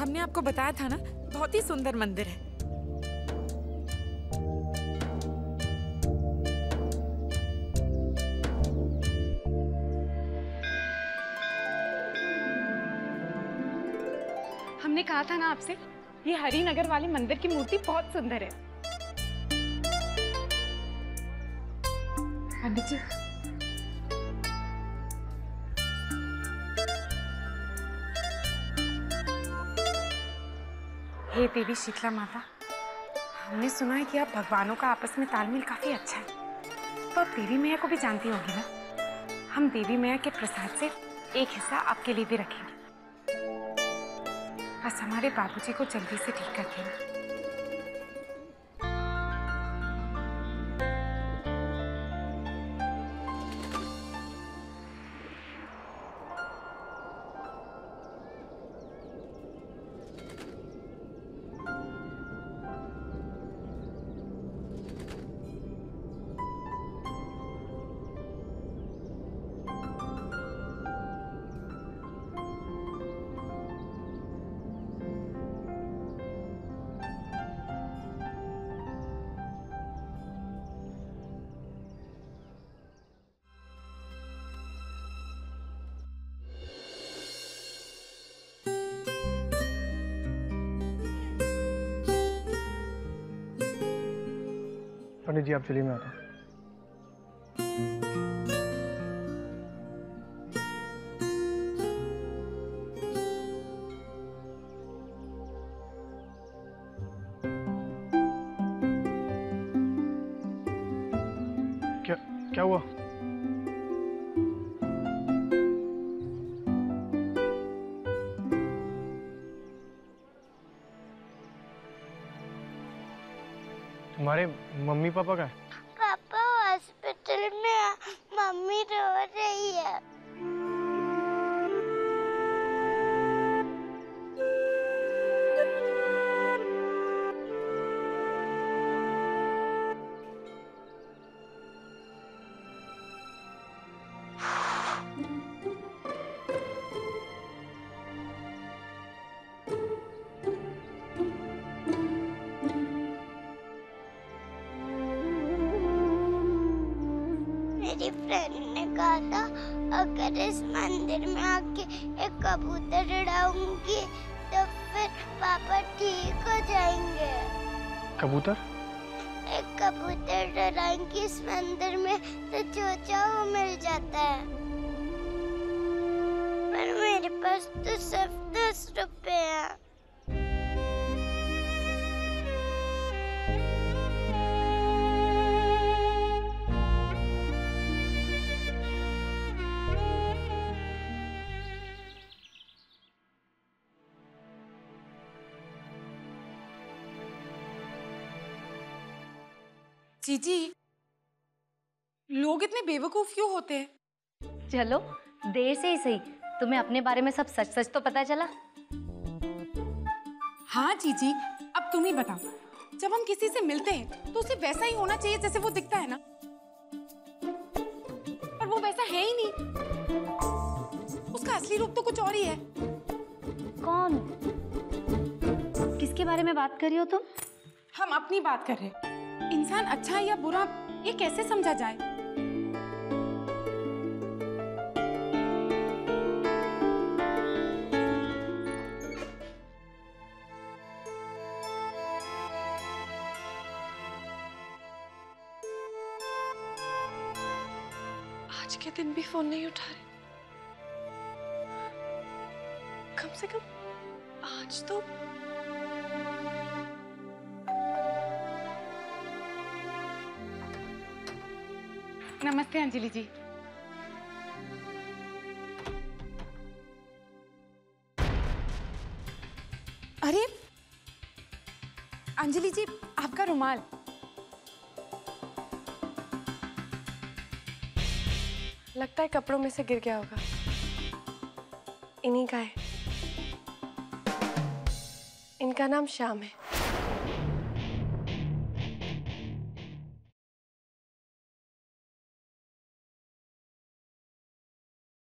हमने आपको बताया था ना बहुत ही सुंदर मंदिर है। हमने कहा था ना आपसे ये हरिनगर वाले मंदिर की मूर्ति बहुत सुंदर है। पंडित जी हे देवी शीतला माता, हमने सुना है कि आप भगवानों का आपस में तालमेल काफ़ी अच्छा है। तो आप देवी मैया को भी जानती होगी ना? हम देवी मैया के प्रसाद से एक हिस्सा आपके लिए भी रखेंगे। बस हमारे बाबूजी को जल्दी से ठीक कर देना। पंडित जी आप चलिए मैं आता क्या क्या हुआ? तुम्हारे मम्मी पापा का है? अगर इस मंदिर में आके एक कबूतर उड़ाऊँगी तो फिर पापा ठीक हो जाएँगे। कबूतर? एक कबूतर डराएँगी इस मंदिर में तो जो चाहो मिल जाता है। पर मेरे पास तो सिर्फ़ दस रुपए हैं। जीजी लोग इतने बेवकूफ़ क्यों होते हैं? चलो देर से ही सही। तुम्हें अपने बारे में सब सच सच तो पता चला? हाँ जीजी अब तुम ही बताओ। जब हम किसी से मिलते हैं तो उसे वैसा ही होना चाहिए जैसे वो दिखता है ना? पर वो वैसा है ही नहीं। उसका असली रूप तो कुछ और ही है। कौन? किसके बारे में बात कर रही हो तुम? हम अपनी बात कर रहे हैं। इंसान अच्छा है या बुरा, ये कैसे समझा जाए? आज के दिन भी फ़ोन नहीं उठा रहे। कम से कम आज तो नमस्ते अंजलि जी। अरे, अंजलि जी, आपका रुमाल। लगता है कपड़ों में से गिर गया होगा। इन्हीं का है। इनका नाम श्याम है।